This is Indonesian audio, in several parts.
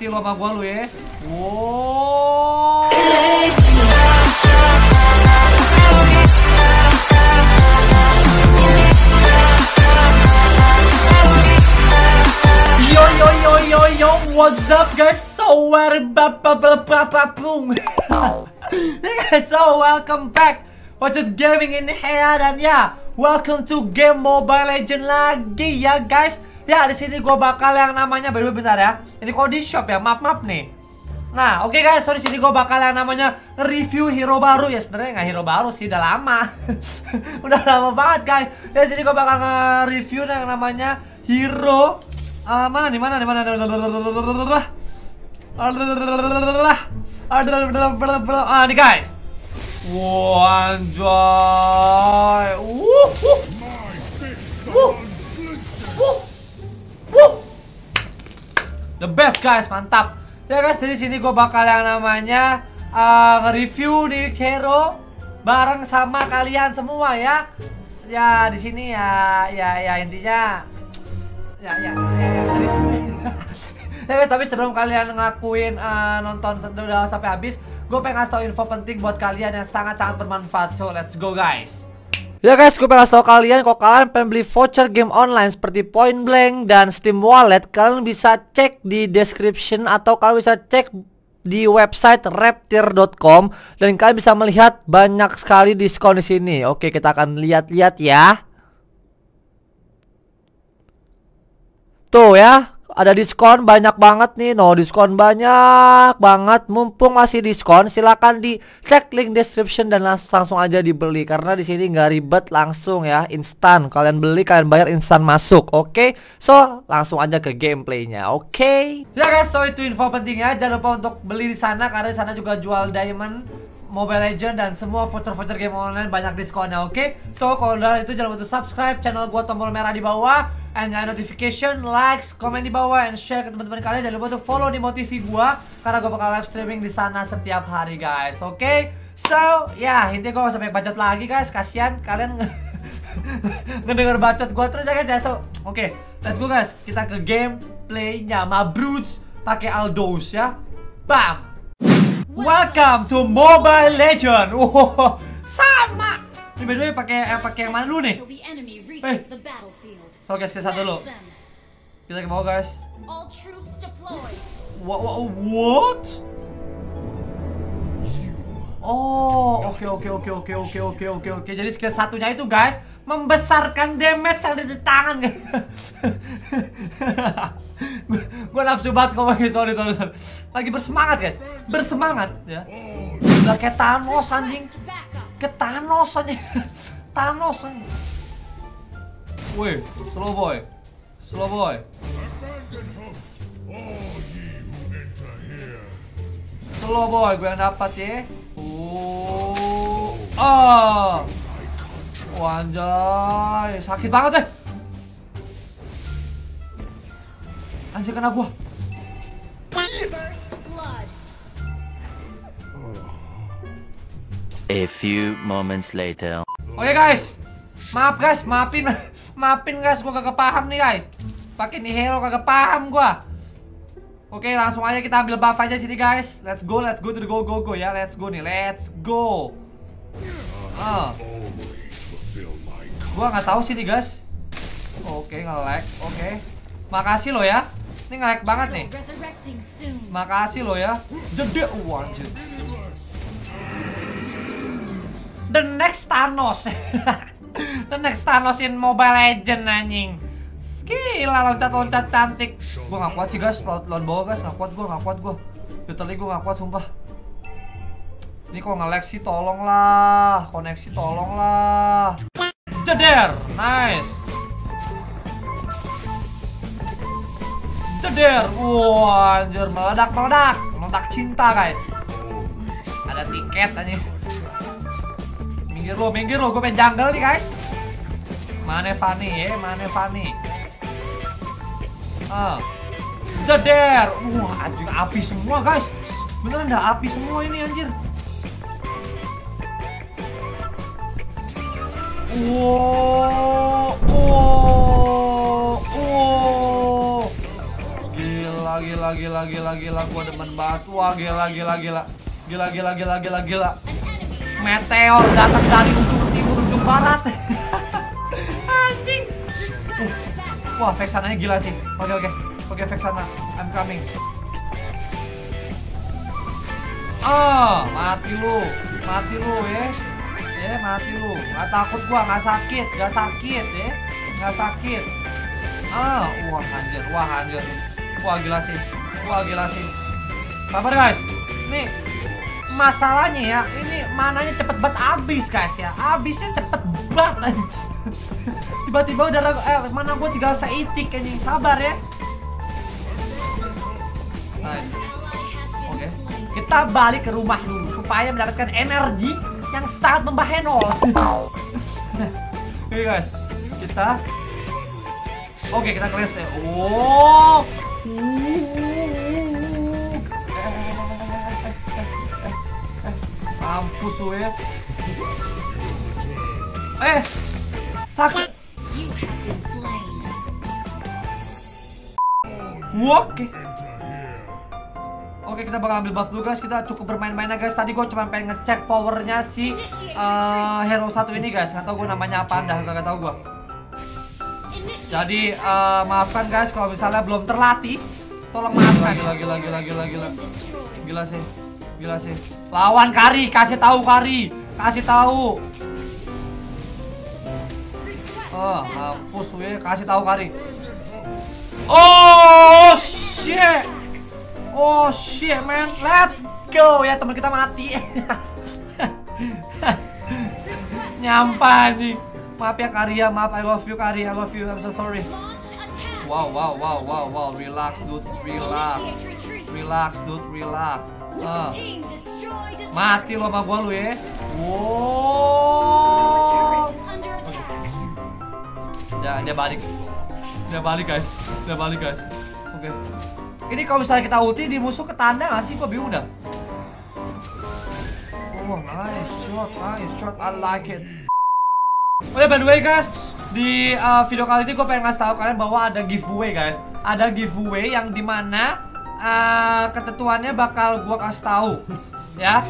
Ti lu sama gua lu ya. Wow. Yo yo yo yo yo, what's up guys? So guys, so welcome back. Watch gaming in here dan ya, welcome to game Mobile Legend lagi ya guys. Ya di sini gua bakal yang namanya baru bentar ya. Ini kode shop ya, maaf maaf nih. Nah, oke guys, so di sini gue bakal yang namanya review hero baru ya sebenarnya nggak hero baru sih, udah lama, udah lama banget guys. Ya sini gue bakal nge-review yang namanya hero Ah, mana nih mana nih mana ah nih guys wah anjay best guys mantap. Ya guys dari sini gue bakal yang namanya uh, nge-review nih hero bareng sama kalian semua ya. Ya di sini ya ya ya intinya ya ya ya ya review ya guys tapi sebelum kalian ngelakuin uh, nonton udah sampai habis gue pengen ngasih tau info penting buat kalian yang sangat-sangat bermanfaat. So let's go guys Ya guys, gue pengen tau kalian kalau kalian pengen beli voucher game online seperti Point Blank dan Steam Wallet, kalian bisa cek di description atau kalian bisa cek di website raptir.com dan kalian bisa melihat banyak sekali diskon di sini. Oke, kita akan lihat-lihat ya. Tuh ya, ada diskon banyak banget nih. No, diskon banyak banget. Mumpung masih diskon, silakan dicek link description dan langsung, langsung aja dibeli karena di sini nggak ribet langsung ya, instan. Kalian beli, kalian bayar instan masuk. Oke, okay? so langsung aja ke gameplaynya. Oke. Okay? Ya guys, so itu info pentingnya. Jangan lupa untuk beli di sana karena di sana juga jual diamond. Mobile Legend dan semua voucher-voucher game online banyak diskonnya, oke? Okay? So, kalau udah itu jangan lupa subscribe channel gua tombol merah di bawah and nyalain notification, likes, komen di bawah and share ke teman-teman kalian. Jangan lupa untuk follow di Motivi gua karena gua bakal live streaming di sana setiap hari, guys. Oke? Okay? So, ya, intinya gua sampai bacot lagi, guys. Kasihan kalian ngedenger bacot gua terus ya, guys. Ya, so, oke. Okay, let's go, guys. Kita ke gameplaynya. Mabroots pakai Aldos ya. Bam! Welcome to Mobile Legend. Wow, sama. Ini by the way pakai eh, pakai yang mana dulu nih? Eh. Oke, guys, kita satu dulu. Kita ke bawah, guys. What? what? Oh, oke okay, oke okay, oke okay, oke oke oke oke oke. Jadi skill satunya itu, guys, membesarkan damage yang ada di tangan. gue nafsu banget ngomongin sorry, sorry sorry. Lagi bersemangat guys. Bersemangat ya. Udah kayak Thanos anjing. Kayak Thanos anjing. Thanos anjing. Woi slow boy. Slow boy. Slow boy gue yang dapat ya. Oh. Oh. anjay sakit banget deh Anjir kena gua. A few moments later. Oke okay, guys. Maaf guys, maafin maafin guys gua kagak paham nih guys. Pakai nih hero kagak paham gua. Oke, okay, langsung aja kita ambil buff aja sini guys. Let's go, let's go to the go go go ya. Let's go nih, let's go. Ah. Gua nggak tahu sih nih guys. Oke, okay, nge-lag. Oke. Okay. Makasih lo ya. Ini nge banget nih. Makasih lo ya. Jede anjir. The next Thanos. The next Thanos in Mobile Legend anjing. Gila loncat-loncat cantik. Gua gak kuat sih guys, lawan, lawan bawah guys, gak kuat gua, gak kuat gua. Literally gua gak kuat sumpah. Ini kok nge-lag sih tolonglah, koneksi tolonglah. Jeder, nice. Ceder. Wah, anjir meledak meledak. Meledak cinta, guys. Ada tiket aja. Minggir lo, minggir lo. Gue pengen jungle nih, guys. Mana Fanny ya? Mana Fanny? Ah. Jeder. Wah, anjir api semua, guys. Beneran ada api semua ini, anjir. Wow. Gila gila gila gila gua demen banget. Wah, gila gila gila. Gila gila gila gila gila. Meteor datang dari ujung timur ujung barat. Anjing. Uh. Wah, Vexananya gila sih. Oke oke. Oke, Vexana. I'm coming. Ah, mati lu. Mati lu ya. Ya, mati lu. Gak takut gua, gak sakit, gak sakit ya. Gak sakit. Ah, wah anjir, wah anjir. Wah gila sih. Wah gila sih. Sabar guys. Nih masalahnya ya, ini mananya cepet banget habis guys ya. Habisnya cepet banget. Tiba-tiba udah ragu, eh mana gua tinggal seitik anjing. Sabar ya. Nice. Oke. Kita balik ke rumah dulu supaya mendapatkan energi yang sangat membahenol. Oke guys, kita Oke, kita crash deh. Oh. Mampus lu ya. Eh. Sakit. Oke. Oke kita bakal ambil buff dulu guys Kita cukup bermain-main guys Tadi gue cuma pengen ngecek powernya si uh, hero satu ini guys Gak tau gue namanya apa anda Gak tau gue Jadi uh, maafkan guys kalau misalnya belum terlatih Tolong maafkan Gila gila gila gila gila Gila sih Gila sih. Lawan Kari Kasih tahu Kari Kasih tahu. Oh mampus gue Kasih tahu Kari. Oh shit. Oh shit man, let's go. Ya teman kita mati. Nyampa nih. Maaf ya Karya, maaf I love you Kari, I love you, I'm so sorry. Wow wow wow wow wow, relax dude, relax, relax dude, relax. Uh. Mati lo sama gua lu ya. Wow. Ya dia balik, dia balik guys, dia balik guys. Oke. Okay. Ini kalau misalnya kita ulti di musuh ketanda gak sih? Gue bingung dah. Oh, nice shot, nice shot. I like it. Oh ya, by the way guys, di uh, video kali ini gue pengen ngasih tahu kalian bahwa ada giveaway guys. Ada giveaway yang di mana uh, ketentuannya bakal gue kasih tahu, ya.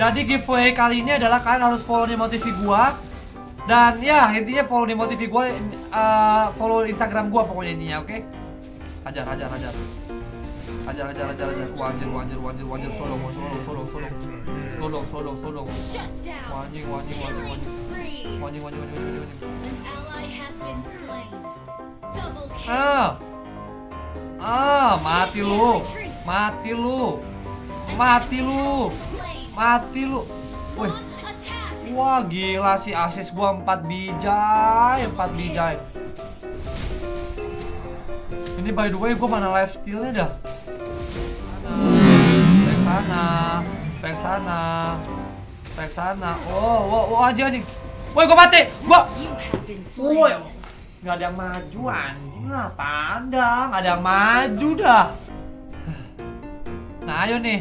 Jadi giveaway kali ini adalah kalian harus follow di motivi gue dan ya intinya follow di motivi gue, uh, follow Instagram gue pokoknya intinya, oke? Okay? Hajar, hajar, hajar ajar ajar ajar ajar wajir wajir wajir wajir solo solo solo solo solo solo solo wajir wajir wajir wajir wajir wajir wajir wajir ah. Ah mati lu. Mati lu. Mati lu. mati lu. Wih. Wah gila sih asis gua 4 bijai 4 bijai ini by the way gua mana live stealnya dah? Sana, back sana, back sana. Oh, oh, oh aja anjing. Woi, gua mati. Gua. Woi. Gak ada yang maju anjing apa anda? Gak ada yang maju dah. Nah, ayo nih.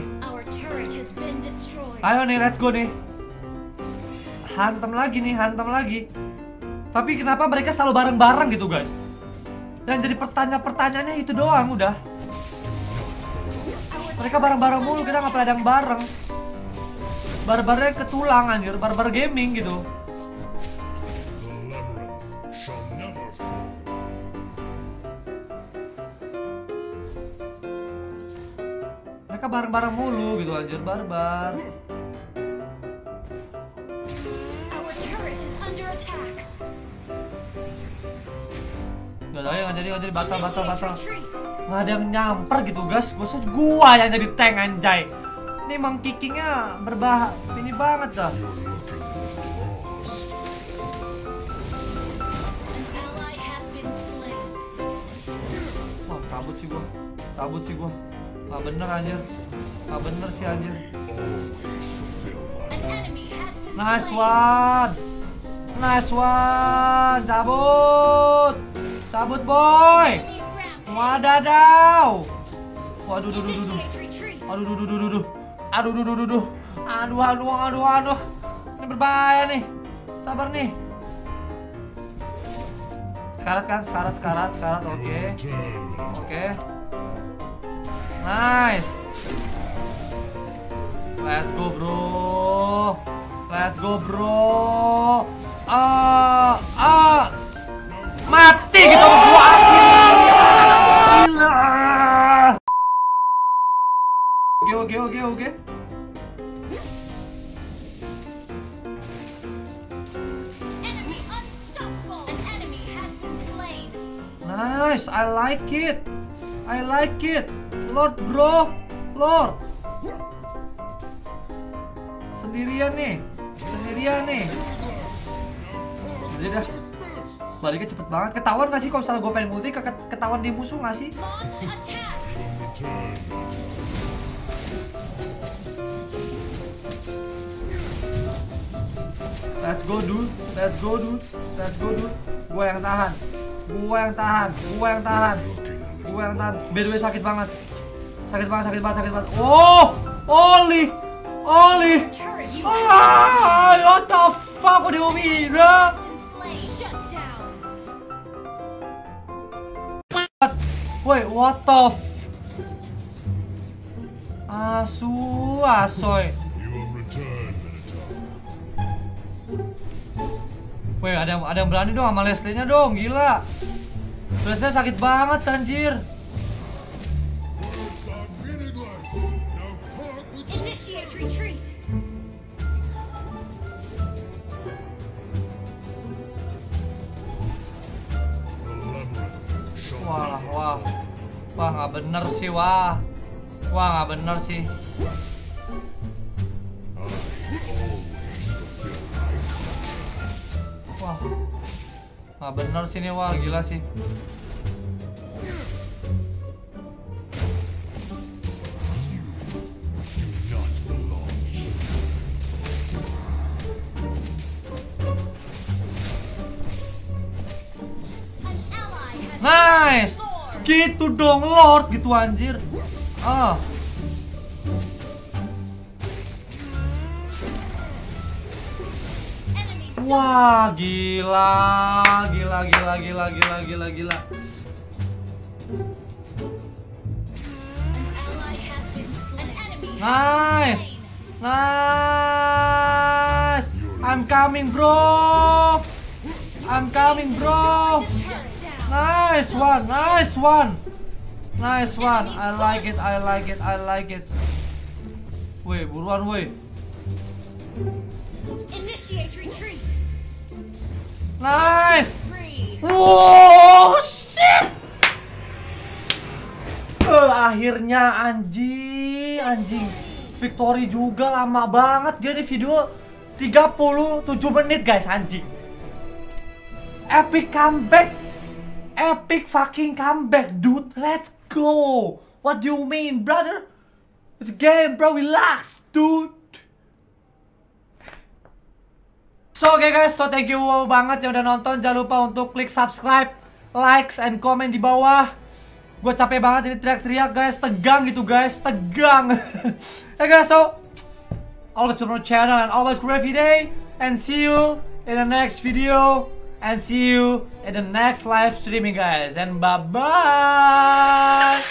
Ayo nih, let's go nih. Hantem lagi nih, hantem lagi. Tapi kenapa mereka selalu bareng-bareng gitu, guys? Yang jadi pertanyaan-pertanyaannya itu doang udah. Mereka bareng-bareng mulu, kita nggak pernah ada yang bareng. Barbarnya ketulang anjir, barbar gaming gitu. Bareng-bareng mulu gitu anjir, barbar. Gak ada yang jadi, gak jadi batal, batal, batal. Gak ada yang nyamper gitu guys. Gue gua yang jadi tank anjay. Ini emang kickingnya berbah ini banget dah. Wah cabut sih gua, cabut sih gua. Gak bener anjir, gak bener sih anjir. Nice one, nice one, cabut, cabut boy. Wadadaw. Waduh, duh, duh, duh, duh. Aduh, duh, duh, duh, duh, duh. Aduh, duh, duh, duh, duh. Aduh, aduh, aduh, aduh. Ini berbahaya nih. Sabar nih. Sekarat kan, sekarat, sekarat, sekarat. Oke. Okay. Oke. Okay. Nice. Let's go, bro. Let's go, bro. Ah, ah. Mati kita berdua. Gila. Oke, oke, oke, oke. Enemy unstoppable. An enemy has been slain. Nice, I like it. I like it. Lord, bro. Lord. Sendirian nih. Sendirian nih. Jadi dah. Baliknya cepet banget. Ketahuan gak sih kalau misalnya gue pengen multi ke- ketahuan di musuh gak sih? Let's go dude. Let's go dude. Let's go dude. Gue yang tahan. Gue yang tahan. Gue yang tahan. Gue yang tahan. By sakit banget. Sakit banget, sakit banget, sakit banget. Oh! Oli! Oli! Ah, what the fuck? What do you mean, bro? Wait, what the. Asu, asoy. Wait, ada ada yang berani dong sama Leslie-nya dong, gila. Leslie sakit banget, anjir. Wah, wah. Wah, nggak bener sih, wah. Wah, nggak bener sih. Wah. Nggak bener sih ini, wah, gila sih. Gitu dong, Lord, gitu anjir. Ah. Wah, gila, gila, gila, gila, gila, gila, gila. Nice. Nice. I'm coming, bro. I'm coming, bro. Nice one, nice one. Nice one. I like it, I like it, I like it. Woi, buruan woi. Initiate retreat. Nice. Wow, shit. Eh, akhirnya anjing, anjing. Victory juga lama banget. Dia di video 37 menit guys, anjing. Epic comeback. Epic fucking comeback, dude. Let's go. What do you mean, brother? It's a game, bro. Relax, dude. So oke guys, so thank you banget yang udah nonton. Jangan lupa untuk klik subscribe, likes, and comment di bawah. Gue capek banget ini teriak-teriak guys, tegang gitu guys, tegang. hey guys, so always support channel and always every day. And see you in the next video. And see you in the next live streaming guys. And bye bye.